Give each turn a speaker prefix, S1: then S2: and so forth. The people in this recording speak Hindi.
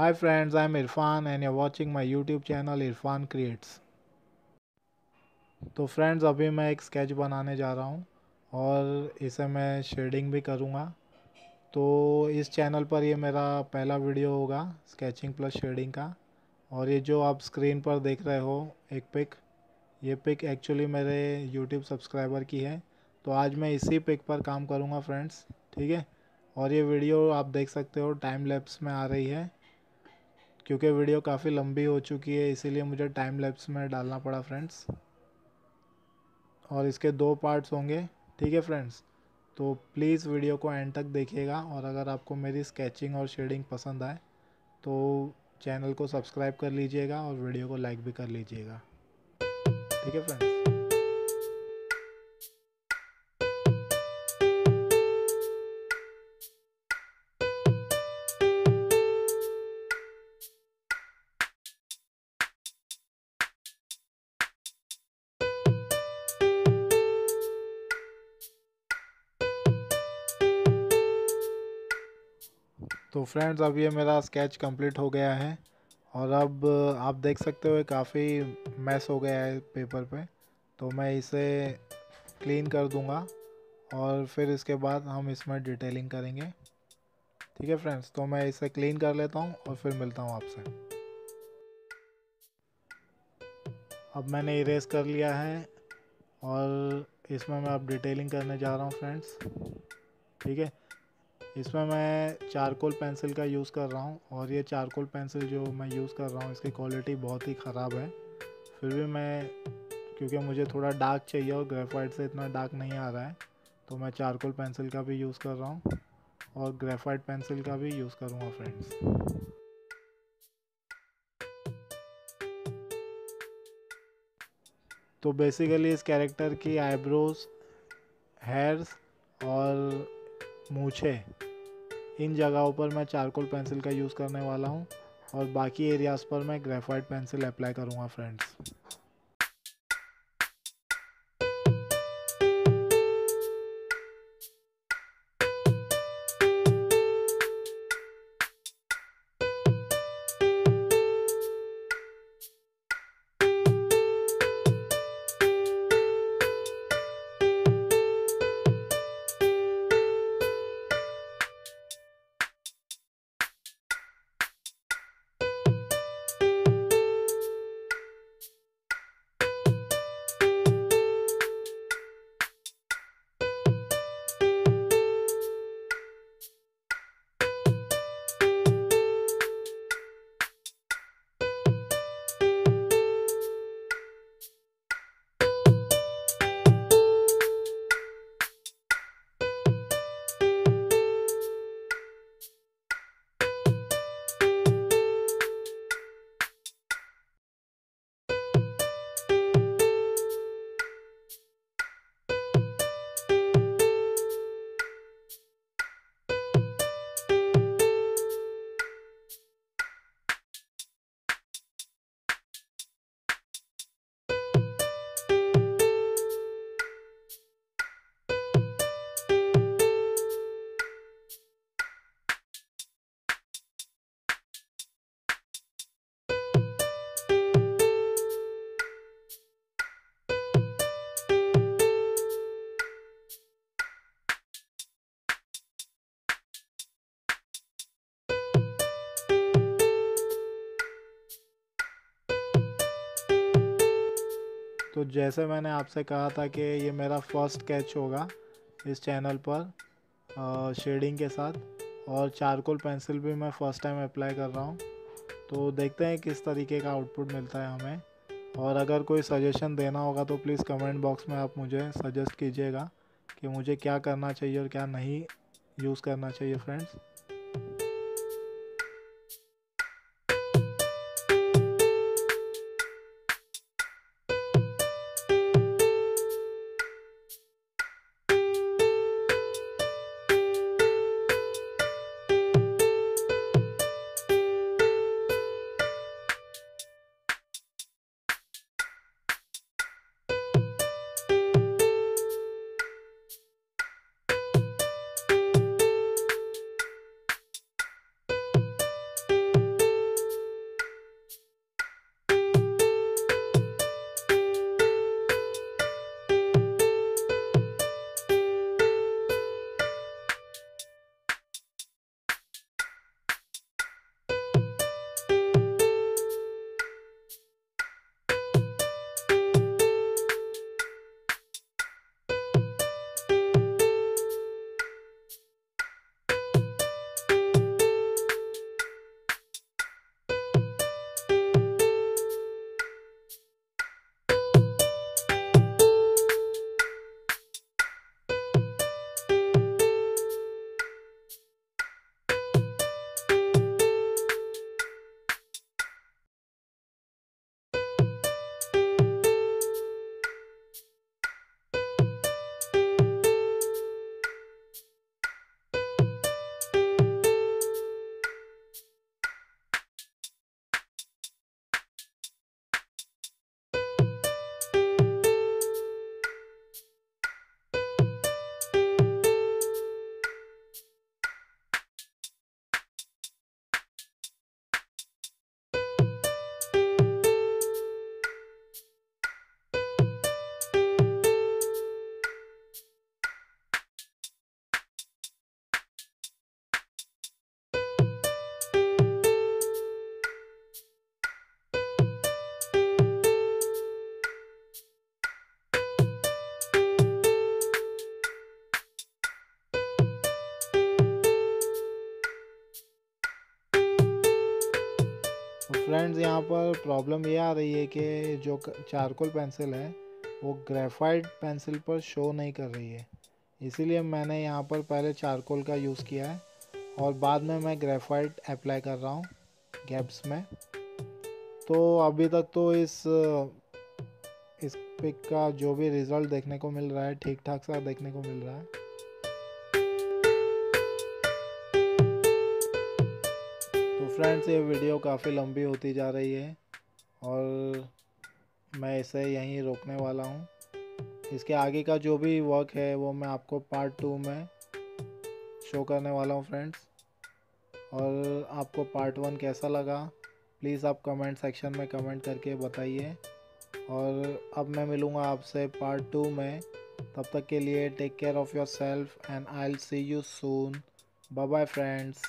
S1: Hi friends, I'm Irfan and you're watching my YouTube channel Irfan Creates. तो फ्रेंड्स अभी मैं एक स्केच बनाने जा रहा हूँ और इसे मैं शेडिंग भी करूँगा। तो इस चैनल पर ये मेरा पहला वीडियो होगा स्केचिंग प्लस शेडिंग का। और ये जो आप स्क्रीन पर देख रहे हो एक पिक ये पिक एक्चुअली मेरे यूट्यूब सब्सक्राइबर की है। तो आज मैं इसी पिक पर काम करूँगा फ्रेंड्स ठीक है? और ये वीडियो आप देख सकते हो टाइम लैप्स में आ रही है। क्योंकि वीडियो काफ़ी लंबी हो चुकी है, इसीलिए मुझे टाइम लैप्स में डालना पड़ा फ्रेंड्स और इसके दो पार्ट्स होंगे, ठीक है फ्रेंड्स तो प्लीज़ वीडियो को एंड तक देखिएगा, और अगर आपको मेरी स्केचिंग और शेडिंग पसंद आए तो चैनल को सब्सक्राइब कर लीजिएगा और वीडियो को लाइक भी कर लीजिएगा. ठीक है फ्रेंड्स तो फ्रेंड्स अब ये मेरा स्केच कंप्लीट हो गया है और अब आप देख सकते हो काफ़ी मैस हो गया है पेपर पे। तो मैं इसे क्लीन कर दूँगा और फिर इसके बाद हम इसमें डिटेलिंग करेंगे। ठीक है फ्रेंड्स तो मैं इसे क्लीन कर लेता हूँ और फिर मिलता हूँ आपसे। अब मैंने इरेज कर लिया है और इसमें मैं अब डिटेलिंग करने जा रहा हूँ फ्रेंड्स ठीक है? इसमें मैं चारकोल पेंसिल का यूज़ कर रहा हूँ और ये चारकोल पेंसिल जो मैं यूज़ कर रहा हूँ, इसकी क्वालिटी बहुत ही ख़राब है। फिर भी मैं, क्योंकि मुझे थोड़ा डार्क चाहिए और ग्रेफाइट से इतना डार्क नहीं आ रहा है तो मैं चारकोल पेंसिल का भी यूज़ कर रहा हूँ और ग्रेफाइट पेंसिल का भी यूज़ करूँगा, फ्रेंड्स। तो बेसिकली इस कैरेक्टर की आईब्रोज, हेयर्स और मूछे इन जगहों पर मैं चारकोल पेंसिल का यूज़ करने वाला हूँ और बाकी एरियाज़ पर मैं ग्रेफाइट पेंसिल अप्लाई करूँगा, फ्रेंड्स। तो जैसे मैंने आपसे कहा था कि ये मेरा फ़र्स्ट कैच होगा इस चैनल पर शेडिंग के साथ, और चारकोल पेंसिल भी मैं फ़र्स्ट टाइम अप्लाई कर रहा हूँ। तो देखते हैं किस तरीके का आउटपुट मिलता है हमें। और अगर कोई सजेशन देना होगा तो प्लीज़ कमेंट बॉक्स में आप मुझे सजेस्ट कीजिएगा कि मुझे क्या करना चाहिए और क्या नहीं यूज़ करना चाहिए फ्रेंड्स फ्रेंड्स, यहाँ पर प्रॉब्लम ये आ रही है कि जो चारकोल पेंसिल है, वो ग्रेफाइट पेंसिल पर शो नहीं कर रही है। इसीलिए मैंने यहाँ पर पहले चारकोल का यूज़ किया है और बाद में मैं ग्रेफाइट अप्लाई कर रहा हूँ गैप्स में। तो अभी तक तो इस इस पिक का जो भी रिज़ल्ट देखने को मिल रहा है ठीक ठाक सा देखने को मिल रहा है। फ्रेंड्स, ये वीडियो काफ़ी लंबी होती जा रही है और मैं इसे यहीं रोकने वाला हूँ। इसके आगे का जो भी वर्क है, वो मैं आपको पार्ट टू में शो करने वाला हूँ फ्रेंड्स। और आपको पार्ट वन कैसा लगा प्लीज़ आप कमेंट सेक्शन में कमेंट करके बताइए। और अब मैं मिलूँगा आपसे पार्ट टू में। तब तक के लिए take care of yourself and I'll see you soon bye bye friends